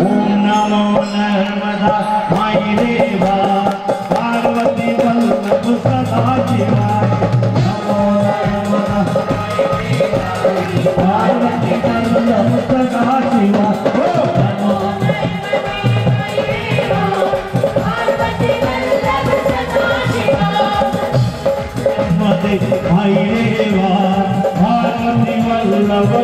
Om Namo Narmada Mai Deva Shiva.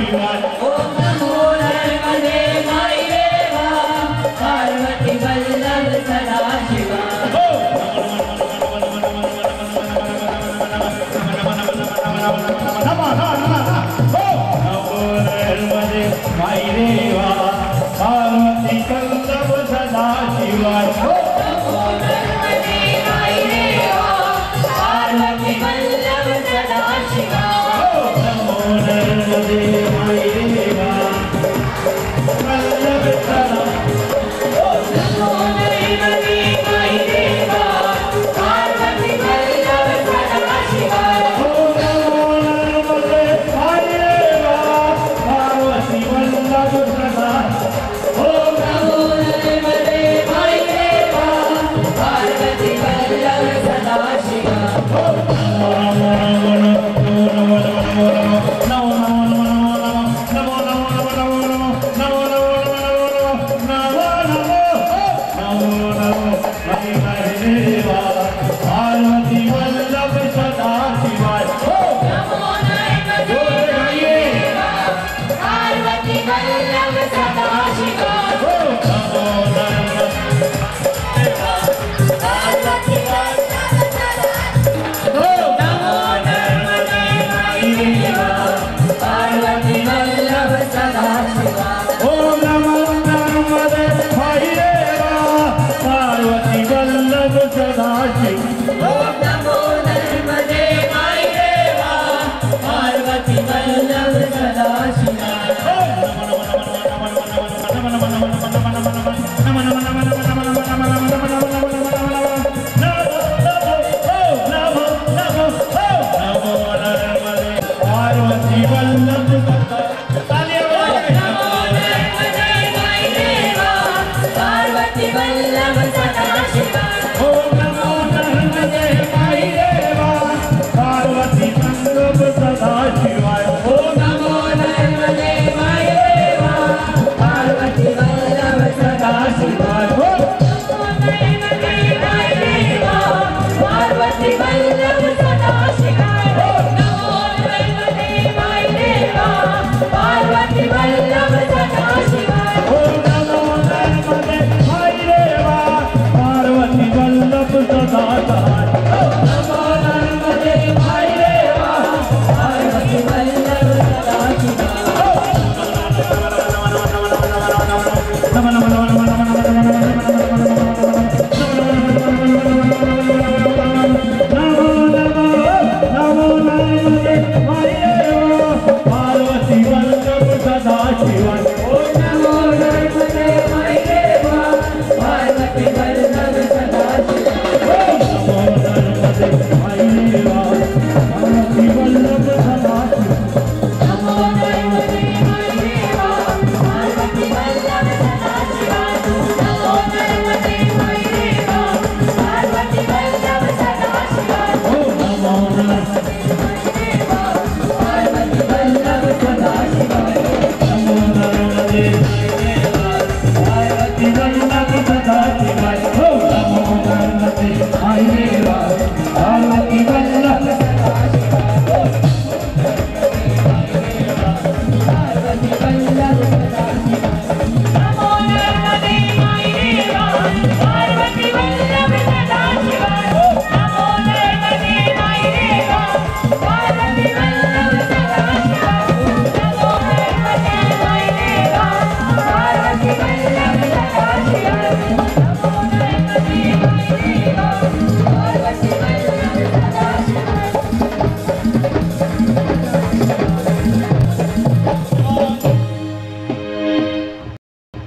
you, man. Janaji.